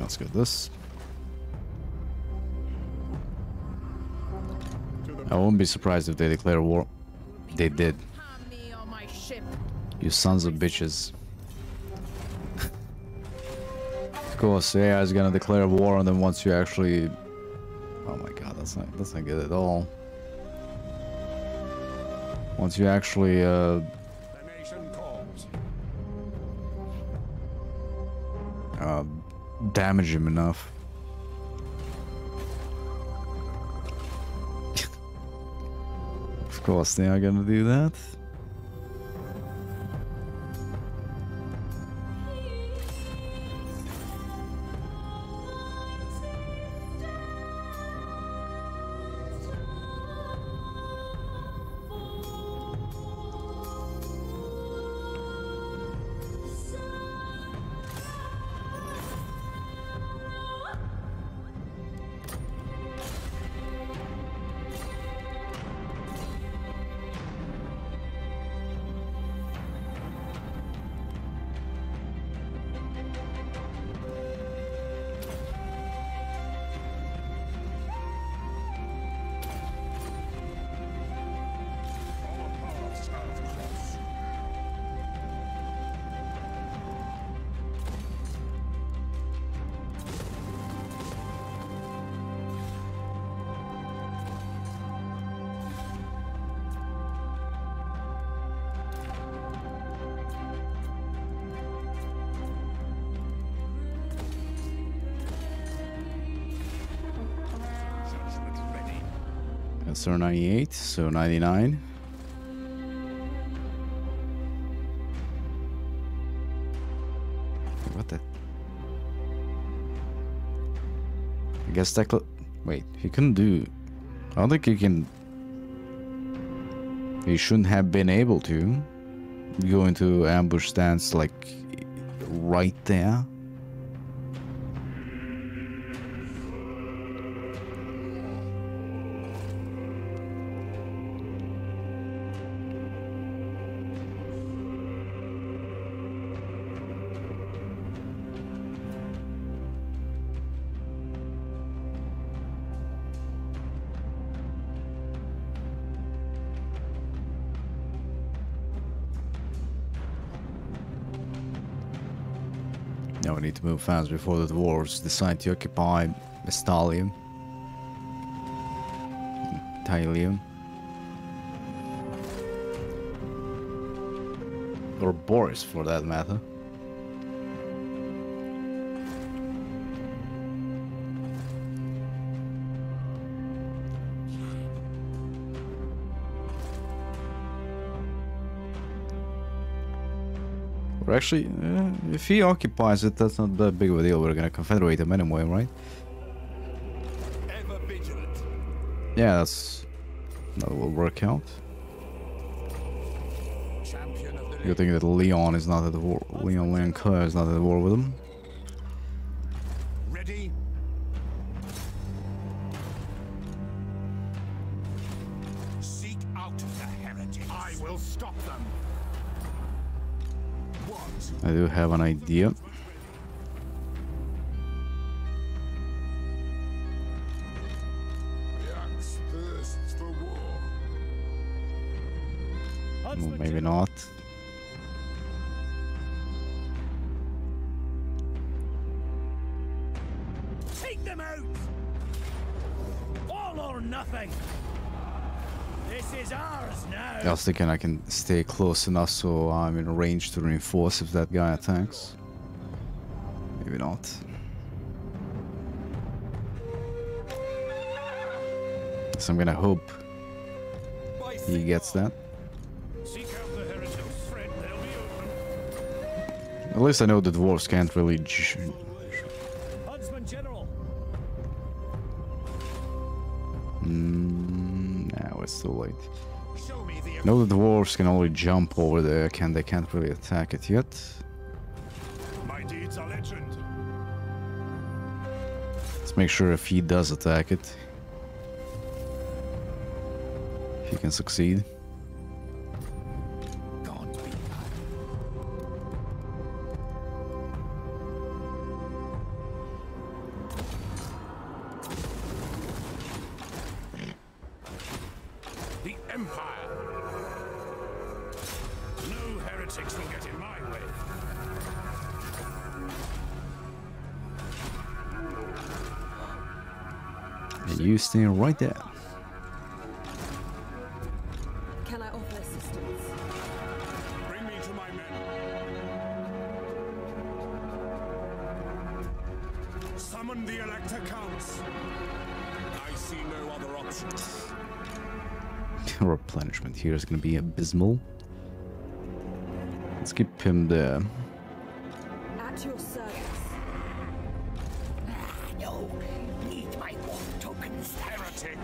Let's get this. I won't be surprised if they declare war. They did. You sons of bitches. of course, AI is gonna declare war on them once you actually. Oh my god, that's not that's not good at all. Once you actually uh, damage him enough. of course, they are gonna do that. Our 98, so 99. What the? I guess that. Wait, he couldn't do. I don't think he can. He shouldn't have been able to go into ambush stance like right there. To move fast before the dwarves decide to occupy Estalium. Tylium. Or Boris, for that matter. Actually, uh, if he occupies it, that's not that big of a deal. We're gonna confederate him anyway, right? Ever vigilant. Yeah, that's that will work out. Champion of the Good thing that Leon is not at the war. Leon Lancaster is not at war with him. I do have an idea. Now! I can stay close enough so I'm in range to reinforce if that guy attacks. Maybe not. So I'm gonna hope he gets that. Seek out the heretics, friend, they'll be open. At least I know the dwarves can't really. Huntsman General! mm, now it's too late. Show me the No, the dwarves can only jump over there. Can they can't really attack it yet? My deeds are legend. Let's make sure if he does attack it, he can succeed. Elector Counts. I see no other options. Replenishment here is gonna be abysmal. Let's keep him there. At your service. No, need my war tokens. Heretic.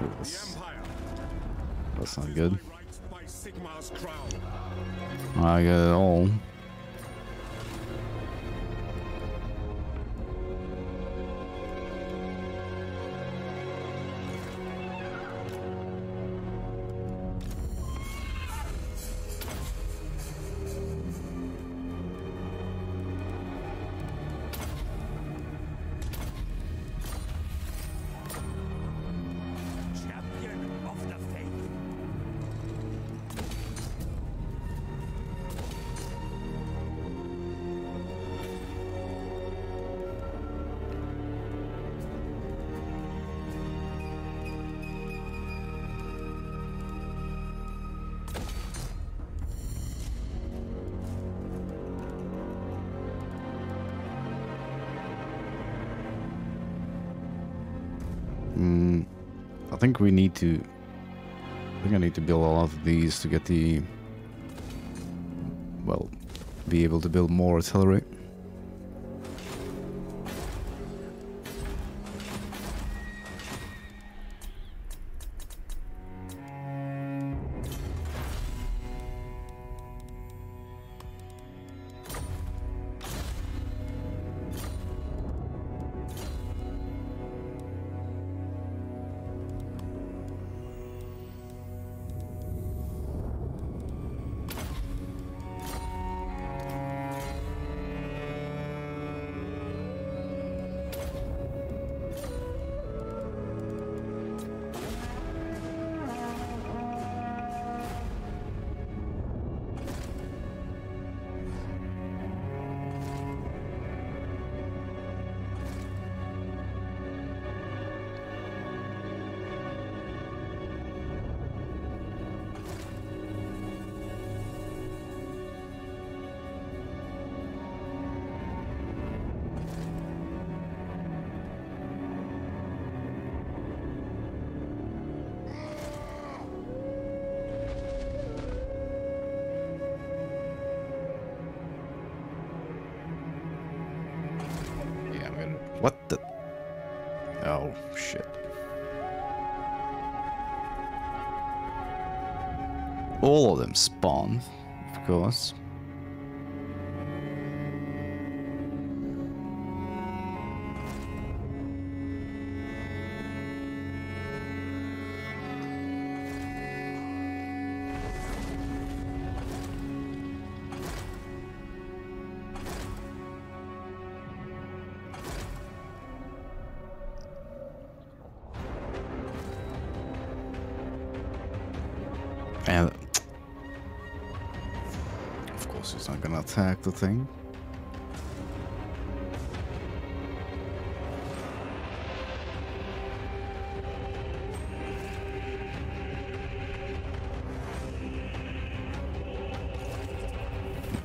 The That's, Empire. that's not good. my right by Sigmar's crown. I got it all. Think we need to. I think I need to build a lot of these to get the. Well, be able to build more artillery. All of them spawn, of course. The thing.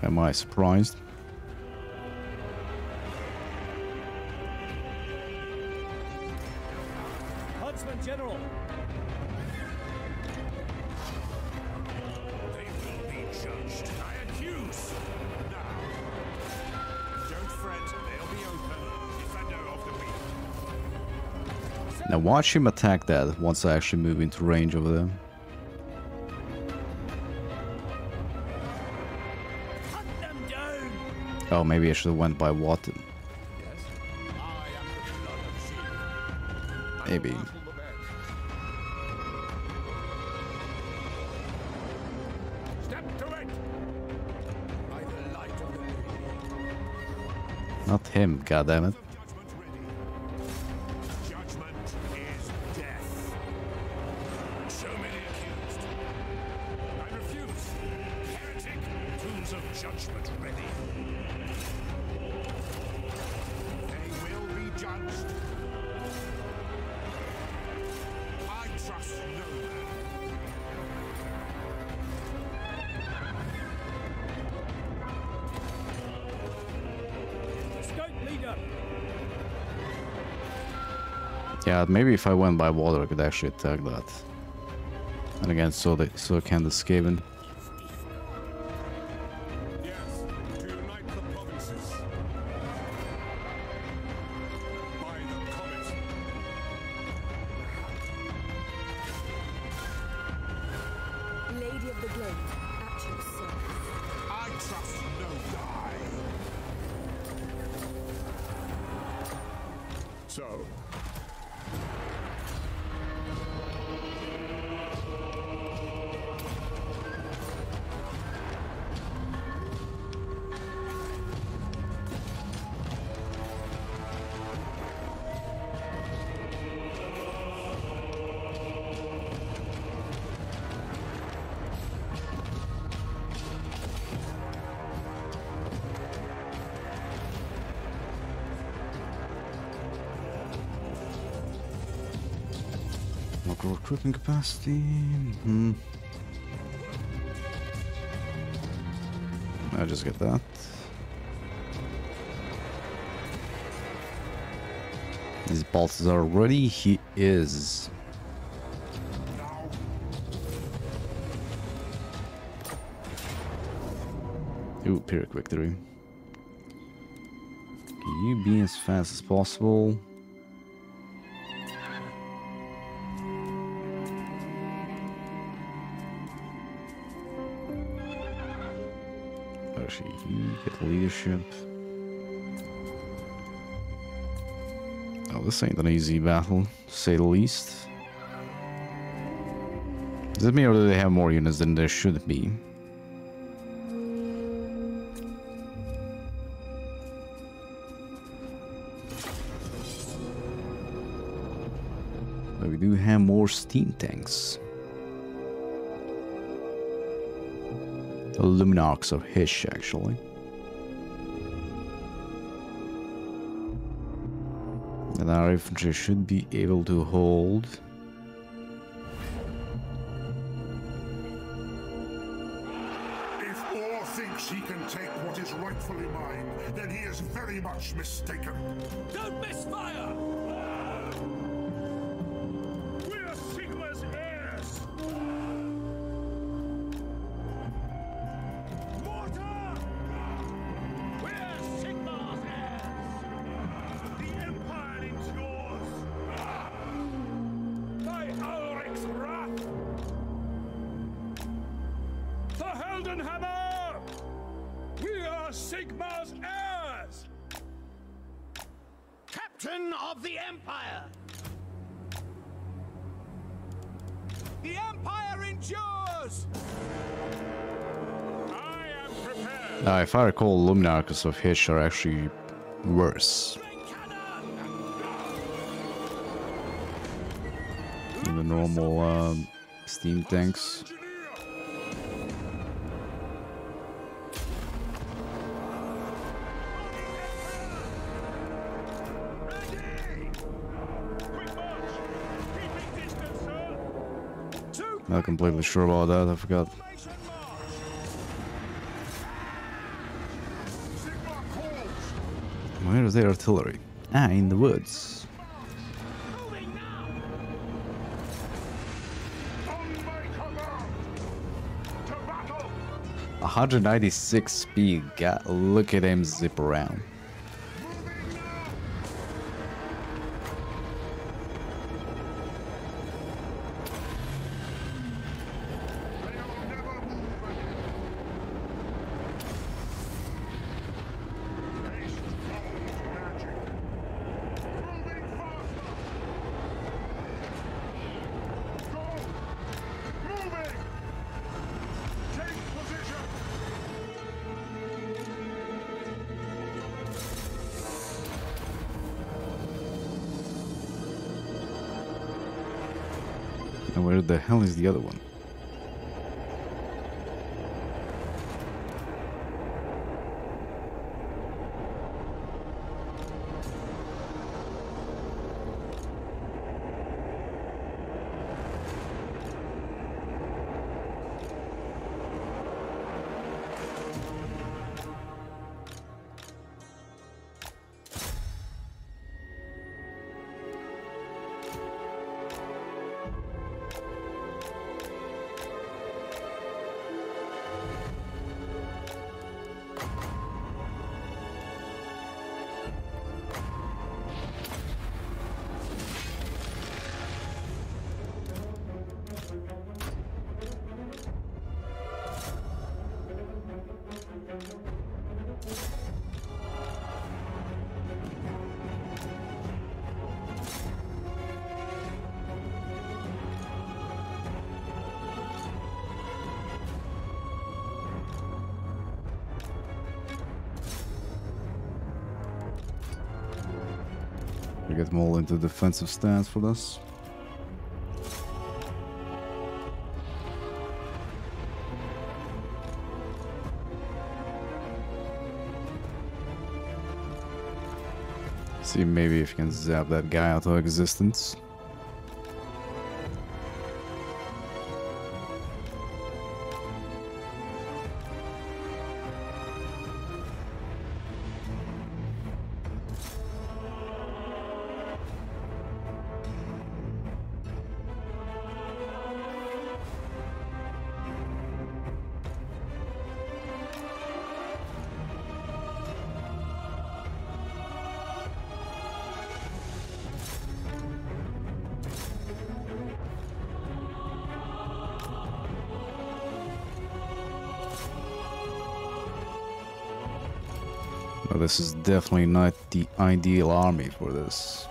Am I surprised? Huntsman General! They will be judged. I accuse! Now watch him attack that once I actually move into range there. Them! Oh, maybe I should have went by water. I him, goddammit. Yeah, maybe if I went by water, I could actually attack that. And again, so they so can the Skaven. Local recruitment capacity. Hmm. I just get that. Is are ready? He is. Ooh, Pyrrhic victory. Can you be as fast as possible? Leadership. Oh, this ain't an easy battle, to say the least. Does it mean or do they have more units than there should be? But we do have more steam tanks. The Luminarks of Hysh, actually. Our infantry should be able to hold. If Orr thinks he can take what is rightfully mine, then he is very much mistaken. Empire! The Empire endures! I am prepared! Now, if I recall, Luminarks of Hysh are actually worse than the normal um, steam tanks. Not completely sure about that, I forgot. Where is the artillery? Ah, in the woods. Battle! 196 speed. God, look at him zip around. Where the hell is the other one? Defensive stance for this. See maybe if you can zap that guy out of existence. Well, this is definitely not the ideal army for this.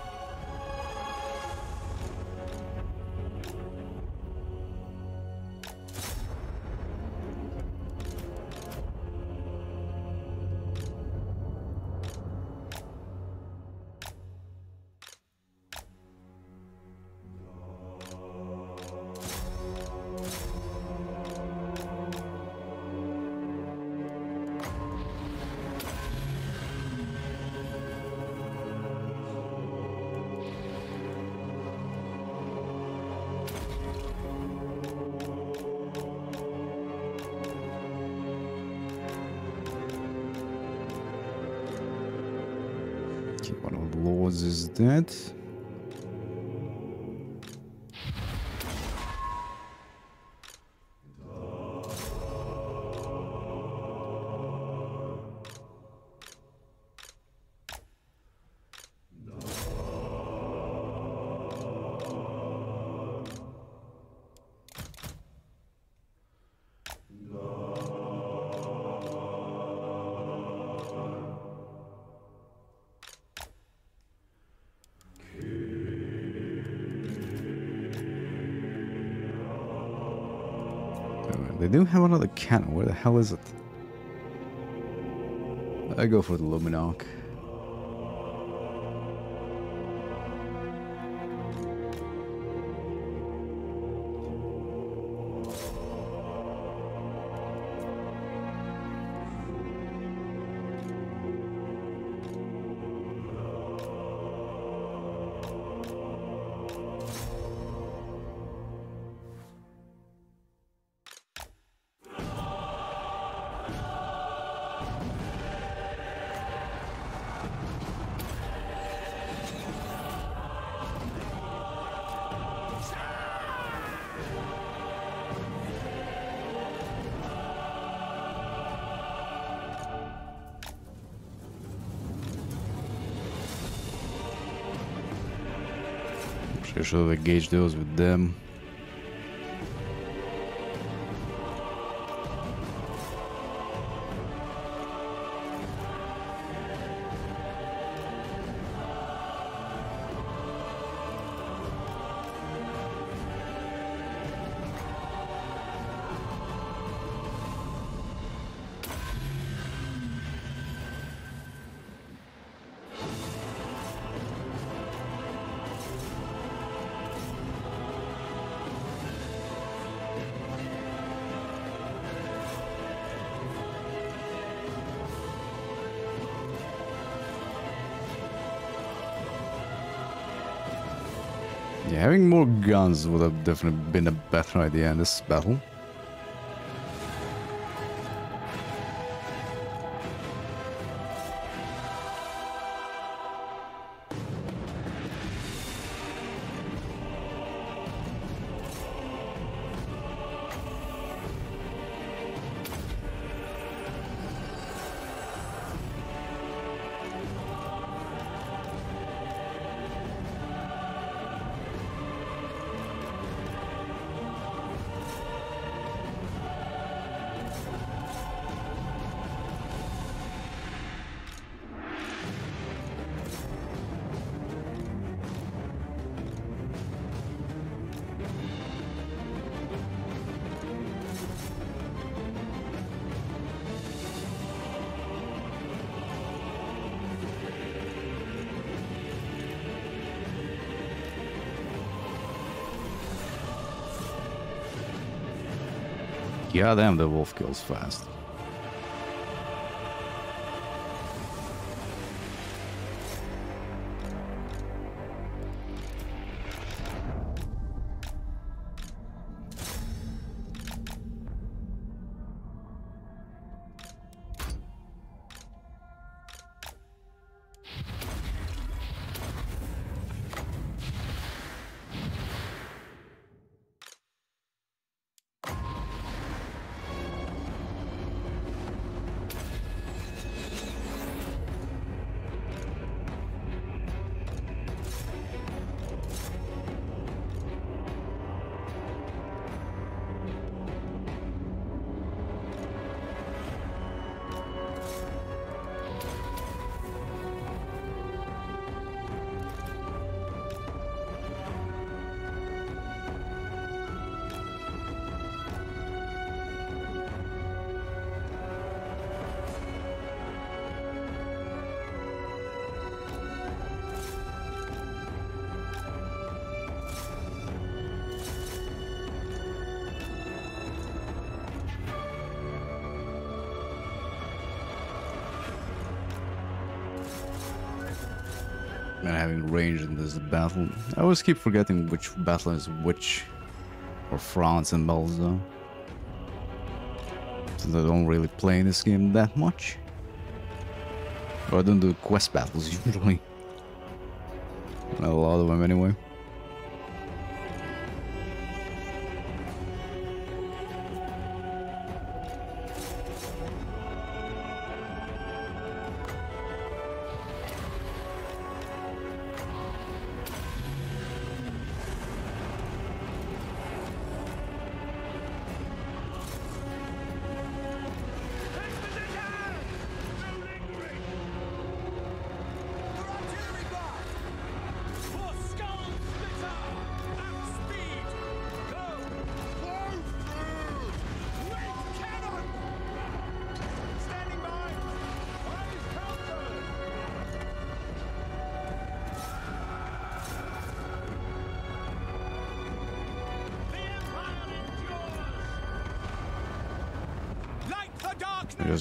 Do have another cannon. Where the hell is it? I go for the Luminark. Have engaged those with them. Guns would have definitely been a better idea in this battle. Yeah, damn, the wolf kills fast. Having range in this battle. I always keep forgetting which battle is which. For France and Belgium. Since I don't really play in this game that much. Or I don't do quest battles usually. Not a lot of them anyway.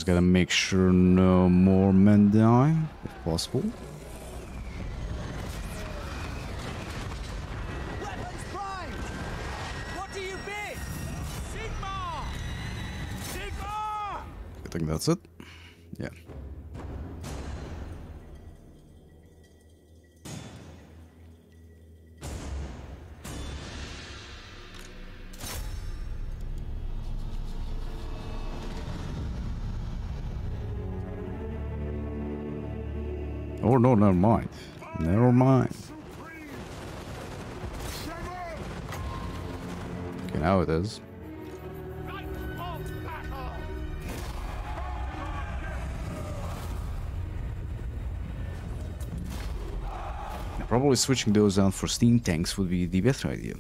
Just gotta make sure no more men die, if possible. Oh no, never mind. Never mind. Okay, now it is. Probably switching those out for steam tanks would be the better idea.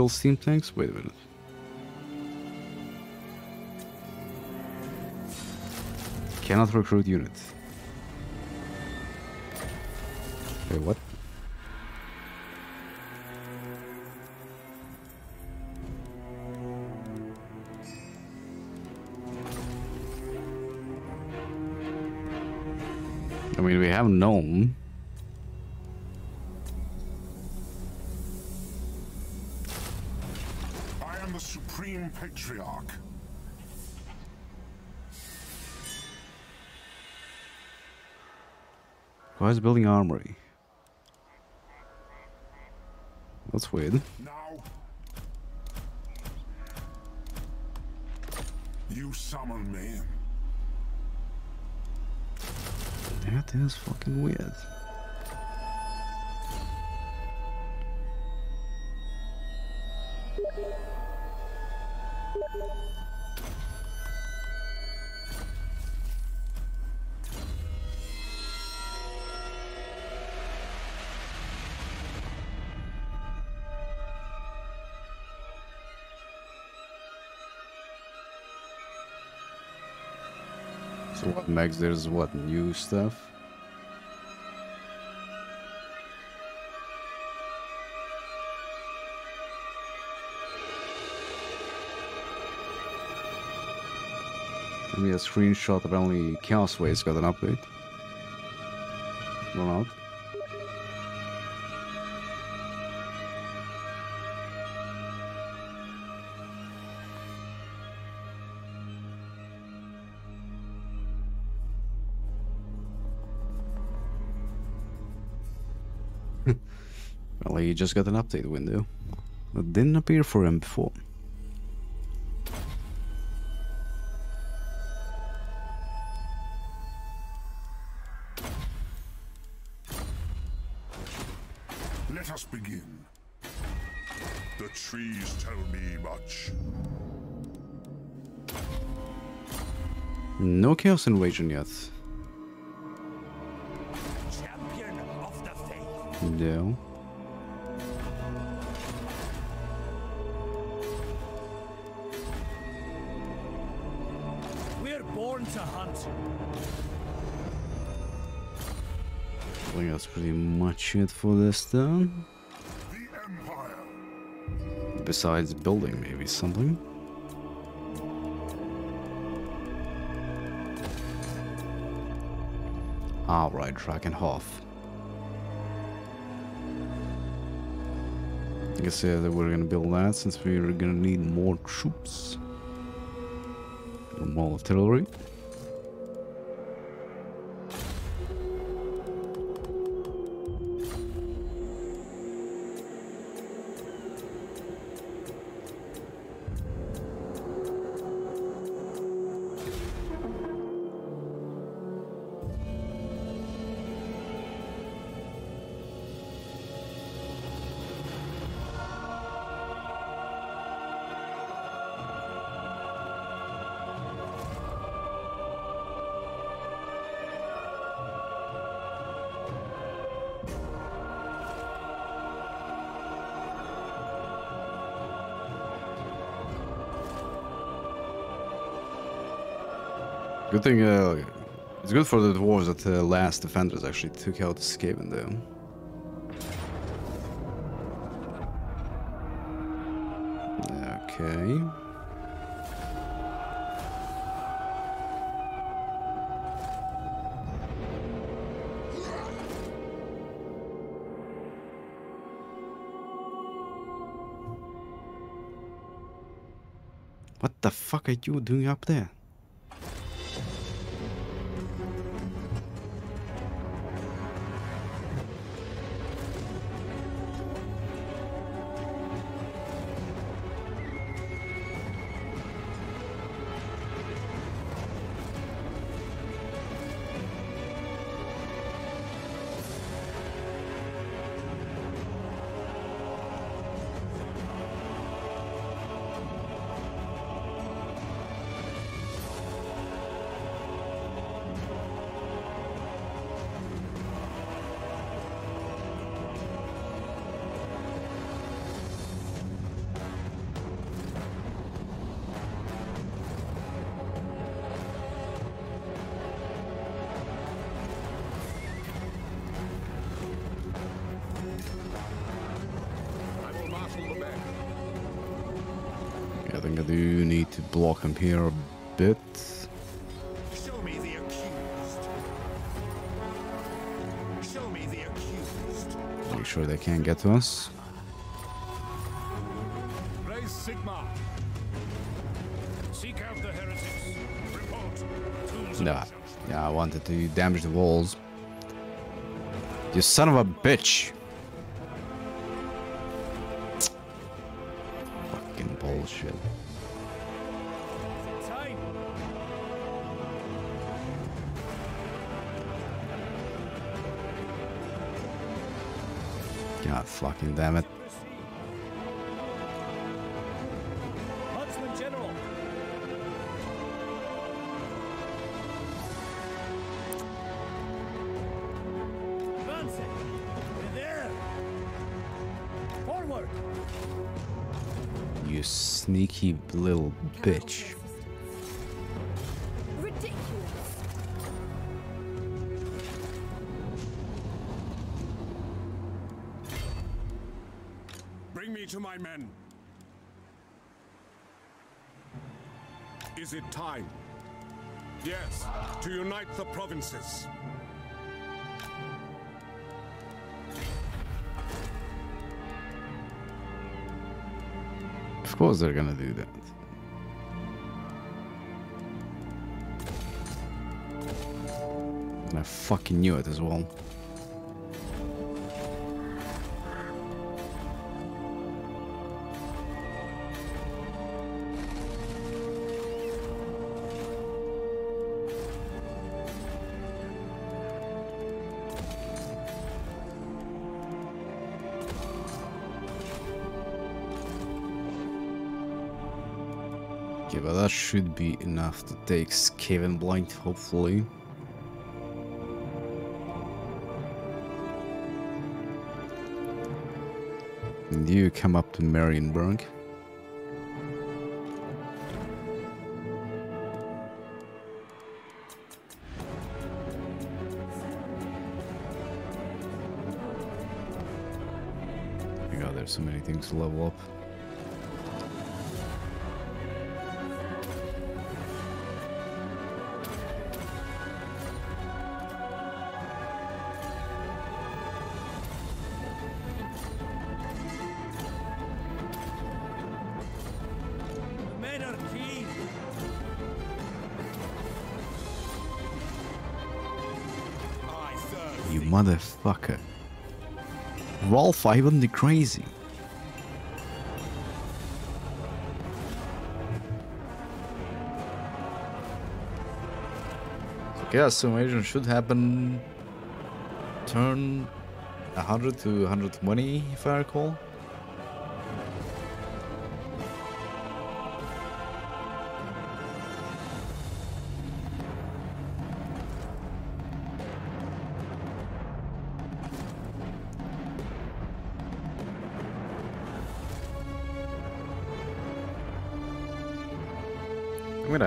Build steam tanks? Wait a minute. Cannot recruit units. Wait, what? Supreme Patriarch. Why is building armory? That's weird. Now, you summon me. That is fucking weird. Max there's what new stuff? Give me a screenshot apparently Chaos Waves got an update. Or not. Just got an update window. That didn't appear for him before. Let us begin. The trees tell me much. No Chaos Invasion yet. Champion of the faith. No. Born to hunt. I think that's pretty much it for this then. Besides building maybe something. Alright, Drakenhof. I guess yeah, that we're gonna build that since we're gonna need more troops. More artillery. Good thing, uh, it's good for the dwarves that the last defenders actually took out the Skaven though. Okay. What the fuck are you doing up there? Block him here a bit. Show me the accused. Show me the accused. Make sure they can't get to us. Raise Sigmar. Seek out the heretics. Report. Nah. Yeah, I wanted to damage the walls. You son of a bitch! Fucking bullshit. God fucking damn it. Huntsman General. Advancing. In there. Forward. You sneaky little bitch. To my men. Is it time? Yes, to unite the provinces. Of course they're gonna do that. And I fucking knew it as well. Should be enough to take Skavenblight, hopefully. And you come up to Marienburg. So many things to level up. You motherfucker. Rolf, I wasn't crazy. Yeah, summation should happen turn 100 to 120 if I recall.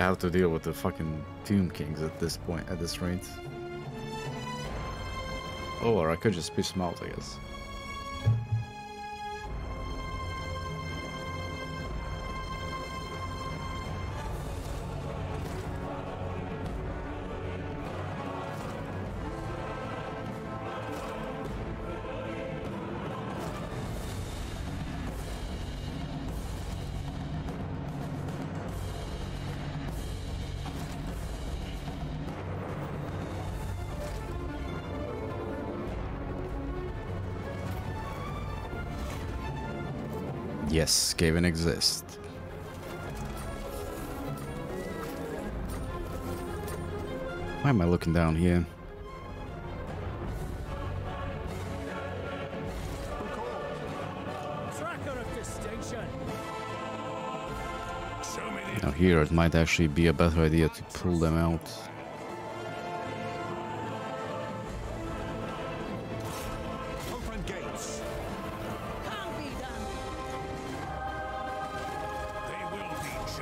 Have to deal with the fucking Tomb Kings at this point, at this rate. Or I could just push them out, I guess. Exist. Why am I looking down here? Now here it might actually be a better idea to pull them out.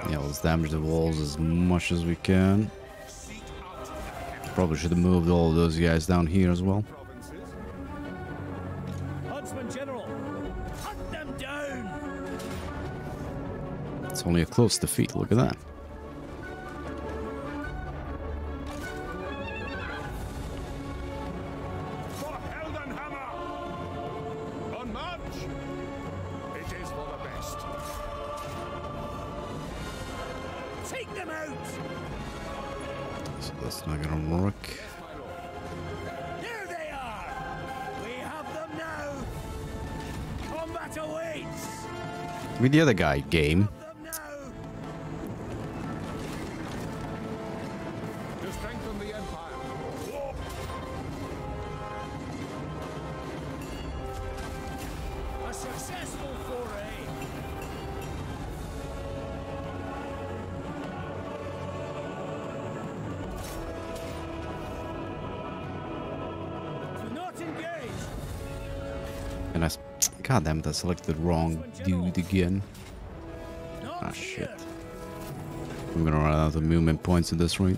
Yeah, let's damage the walls as much as we can. Seek out the Probably should have moved all of those guys down here as well. Huntsman General. Hunt them down. It's only a close defeat, look at that. The other guy, game. God damn it, I selected the wrong dude again. Ah, shit. I'm gonna run out of movement points at this rate.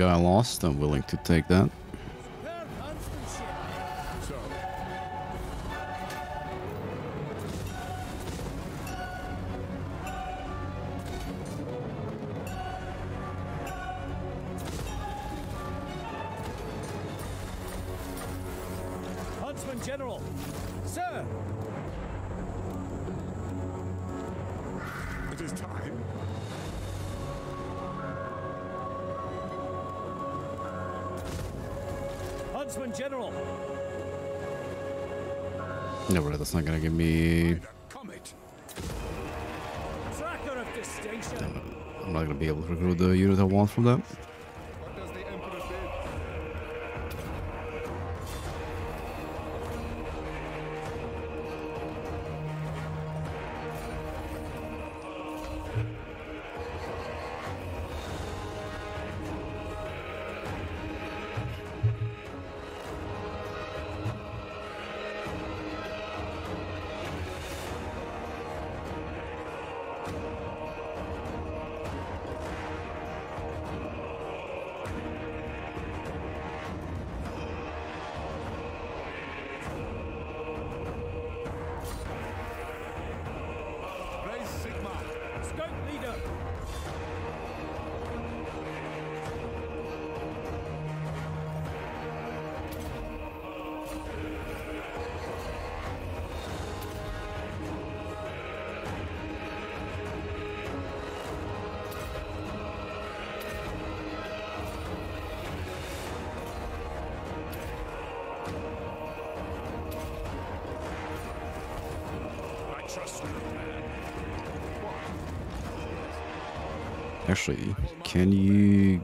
Guy lost. I'm willing to take that. General. Sir. Huntsman General. Never, that's not gonna give me. The comet. Tracker of distinction. I'm not gonna be able to recruit the unit I want from that.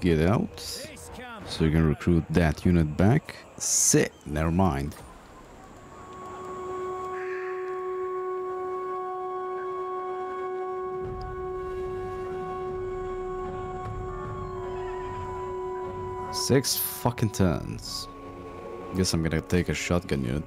Get out? So you can recruit that unit back? Sick. Never mind. Six fucking turns. Guess I'm gonna take a shotgun unit.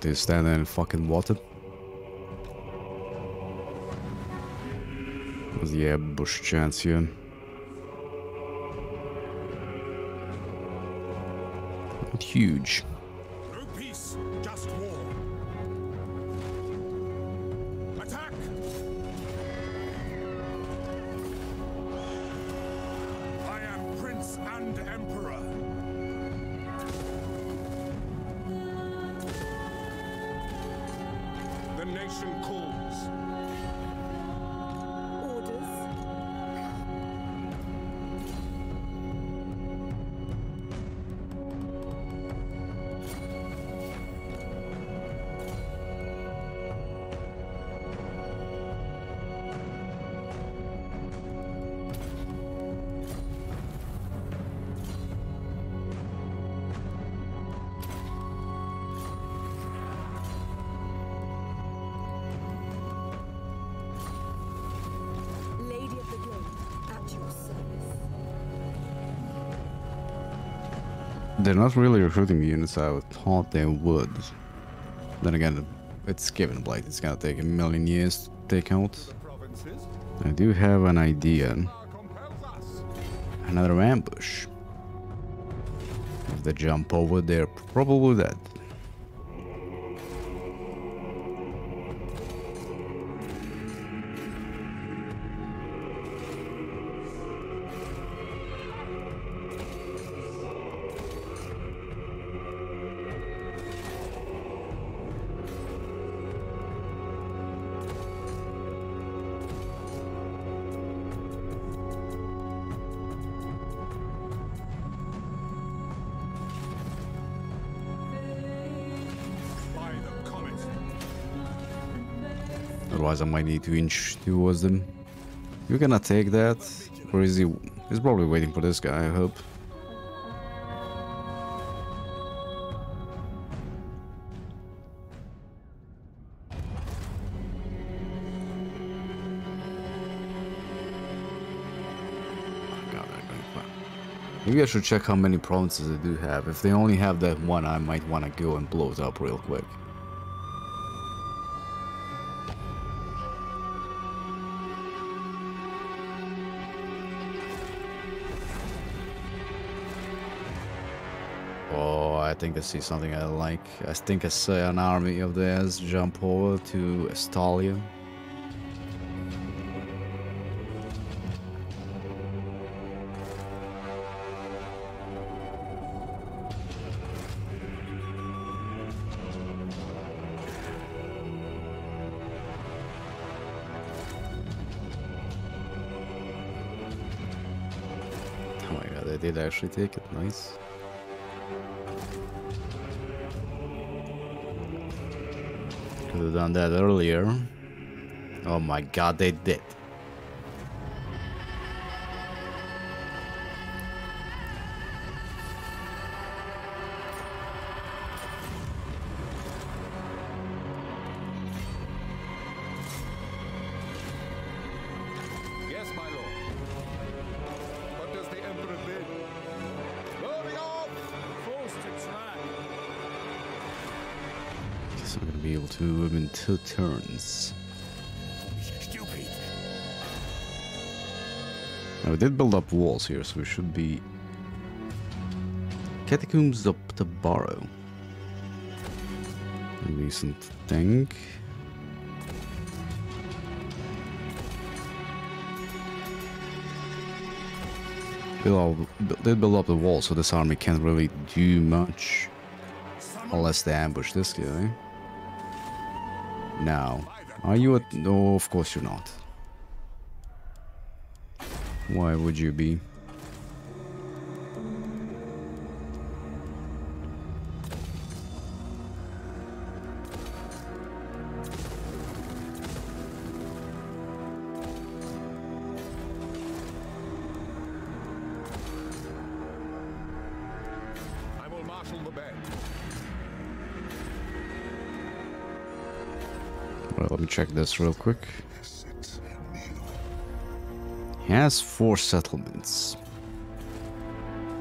To stand there and fucking water. Yeah, bush chance here. Huge. They're not really recruiting units I thought they would. Then again, it's given Blight. It's gonna take a million years to take out. I do have an idea. Another ambush. If they jump over, they're probably dead. I might need to inch towards them. You gonna take that? Or is he... He's probably waiting for this guy, I hope. Maybe I should check how many provinces they do have. If they only have that one, I might want to go and blow it up real quick. Think I see something I like. I think I see an army of theirs jump over to Estalia. Oh my god, they did actually take it. Nice. Have done that earlier. Oh my god, they did. Be able to in two turns. Stupid. Now, we did build up walls here, so we should be... Catacombs up to borrow. Decent thing. Build up, did build up the wall, so this army can't really do much unless they ambush this guy. Now, are you at? No, of course you're not. Why would you be? Check this real quick. He has four settlements.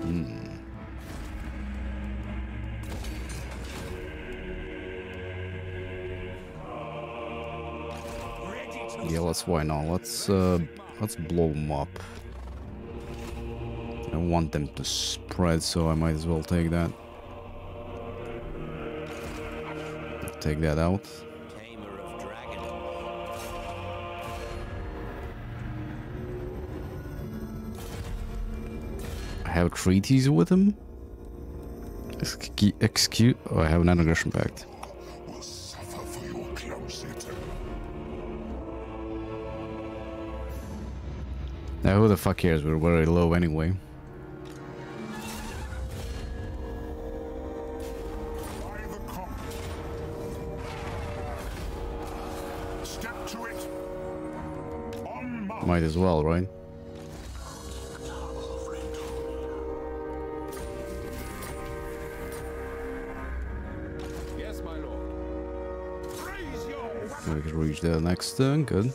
Hmm. Yeah, let's why not? Let's uh let's blow them up. I want them to spread, so I might as well take that. Take that out. Have treaties with him. Excu- Excuse. Oh, I have an aggression pact. Now, who the fuck cares? We're very low anyway. Might as well, right? Reach the next turn. Good.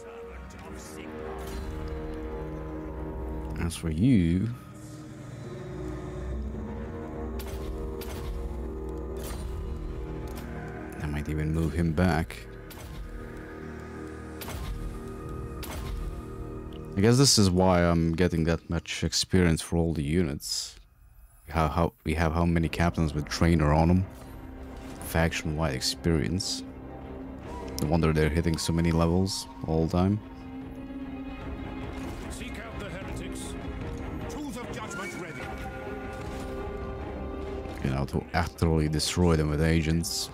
As for you, I might even move him back. I guess this is why I'm getting that much experience for all the units. how how we have how many captains with trainer on them. Faction-wide experience. No wonder they're hitting so many levels all the time. Seek out the heretics. Tools of judgment ready. You know, to utterly destroy them with agents.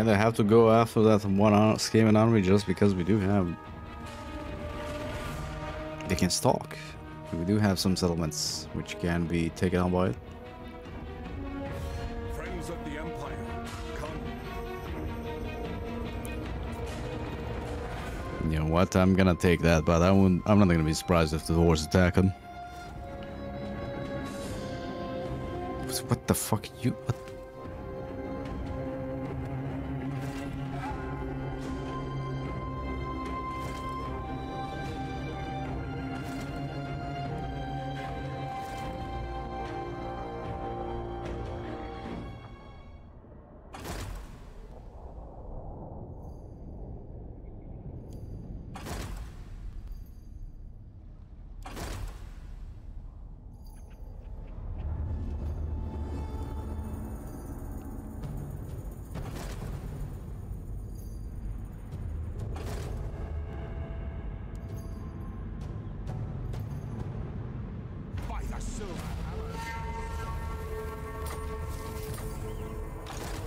And I have to go after that one Skaven army just because we do have. They can stalk. We do have some settlements which can be taken on by it. Friends of the Empire, come. You know what? I'm gonna take that, but I won't. I'm not gonna be surprised if the dwarves attack him. What the fuck? You? What?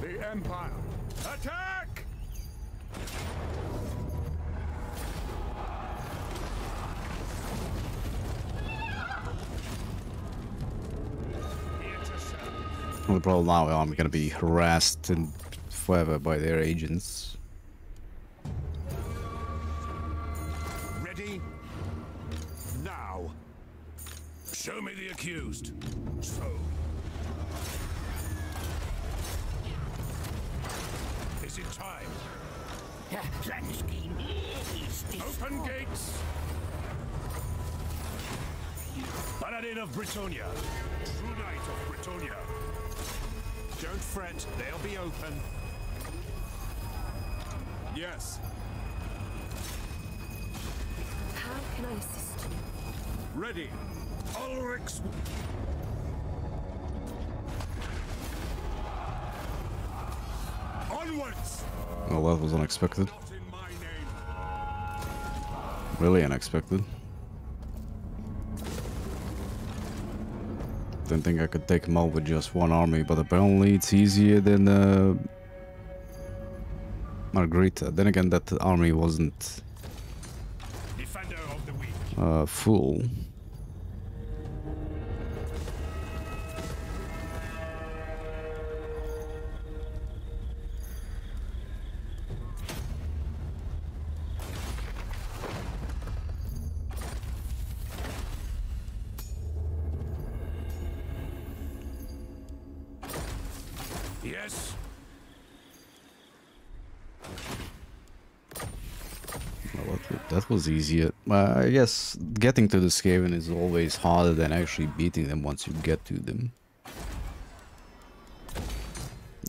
The Empire. Attack! To the problem now I'm gonna be harassed and forever by their agents. Really unexpected. Didn't think I could take him out with just one army, but apparently it's easier than uh, Margarita. Then again, that army wasn't Defender of the weak. uh, full. Yes? Well, that, that was easier. Uh, I guess getting to the Skaven is always harder than actually beating them once you get to them.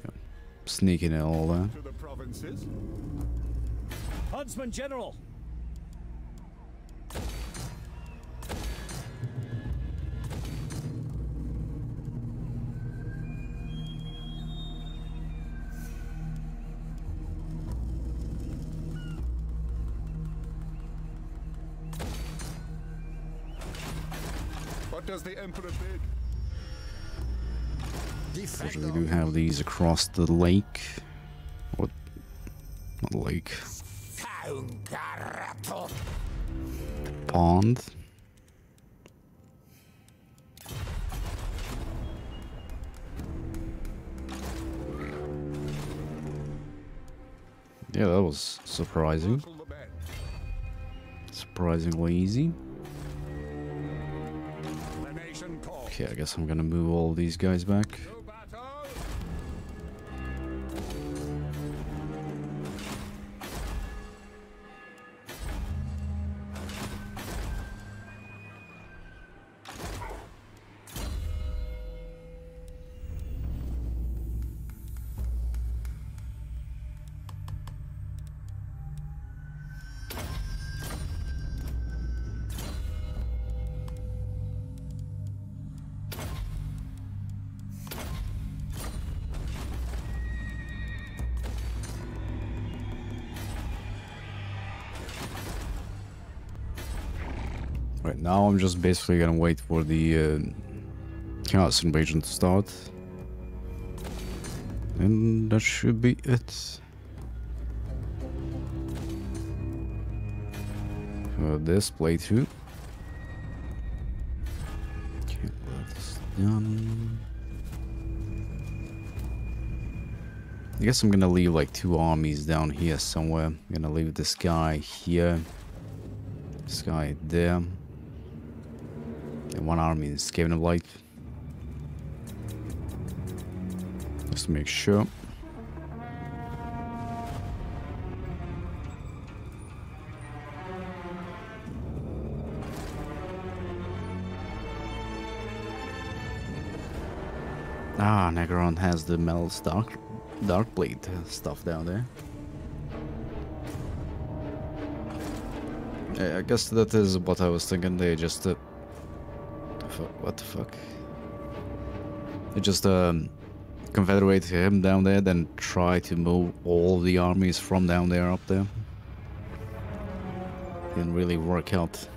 Yeah. Sneaking and all that. To the provinces. Huntsman General! Does the Emperor we do have these across the lake. What? Not lake. Pond. Yeah, that was surprising. Marshal the men. Surprisingly easy. Okay, I guess I'm gonna move all these guys back. Right now, I'm just basically gonna wait for the uh, chaos invasion to start, and that should be it. For this playthrough. Okay, that's done. I guess I'm gonna leave like two armies down here somewhere. I'm gonna leave this guy here. This guy there. One army is Skaven of Light. Just to make sure. Ah, Necron has the Mel's Dark, dark Blade stuff down there. I guess that is what I was thinking. They just uh, what the fuck? They just um, confederate him down there, then try to move all the armies from down there up there. Didn't really work out.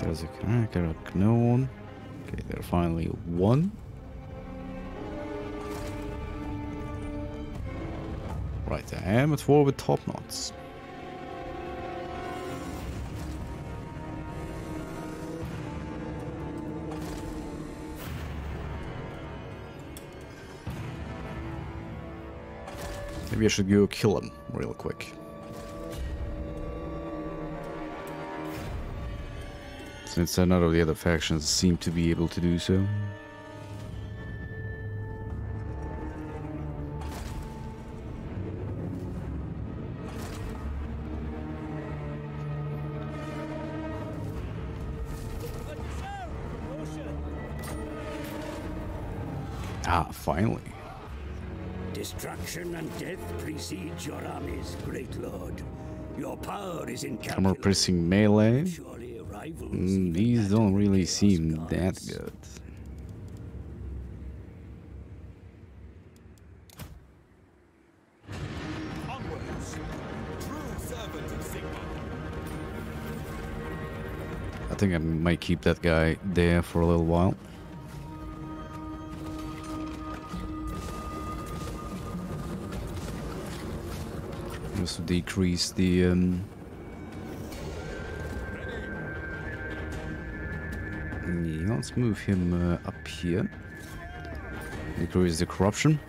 There's a no one. Okay, there finally one. Right, I am at war with top knots. Maybe I should go kill him real quick. Since none of the other factions seem to be able to do so. Ah, finally. Destruction and death precede your armies, great lord. Your power is Armor incalculable. pressing melee. Mm, these don't really Chaos seem that good. Onwards. True servant of Sigmar. I think I might keep that guy there for a little while. Just to decrease the um, let's move him uh, up here. Decrease the corruption.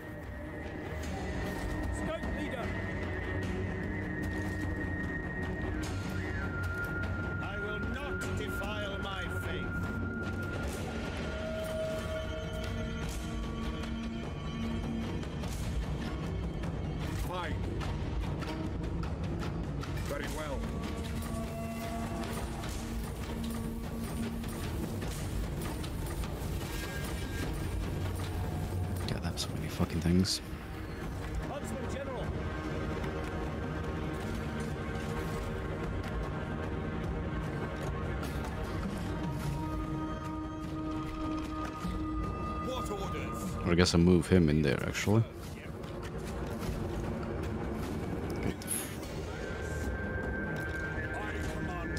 Him in there actually.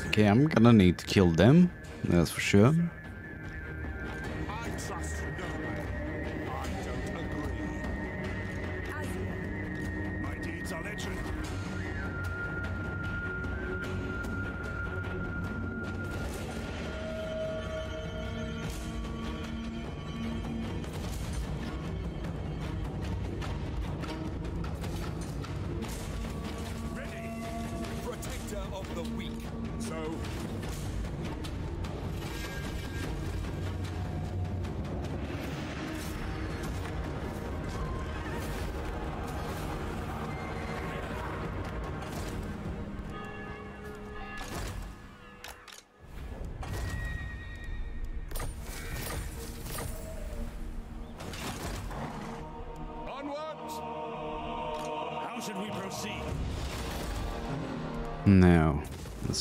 Okay, I'm gonna need to kill them, that's for sure.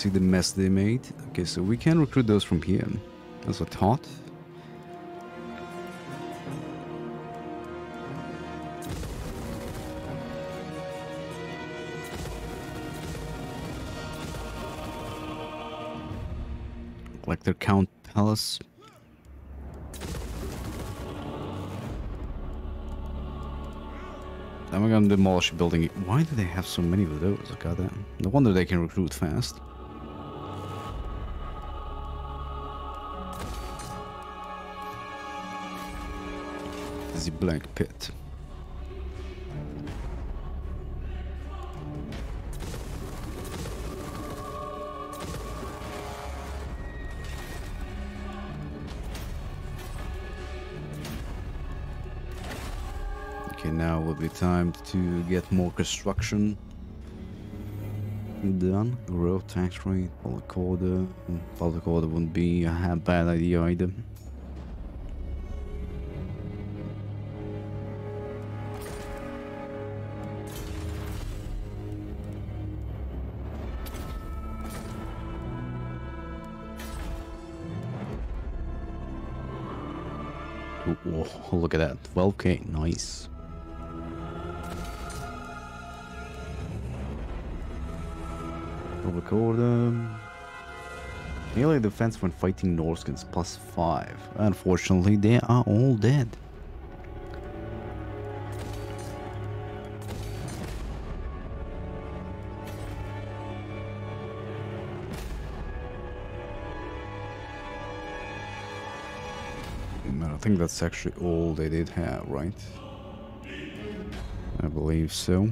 See the mess they made. Okay, so we can recruit those from here. As I thought. Like their Count Palace. Then we're gonna demolish a building. Why do they have so many of those? Goddamn. No wonder they can recruit fast. Blank pit. Okay, now will be time to get more construction done. Growth tax rate, public order. Mm, Public order wouldn't be a bad idea either. Oh, look at that. 12k, nice. Public order. Melee defense when fighting Norscans plus 5. Unfortunately, they are all dead. Think that's actually all they did have, right? I believe so.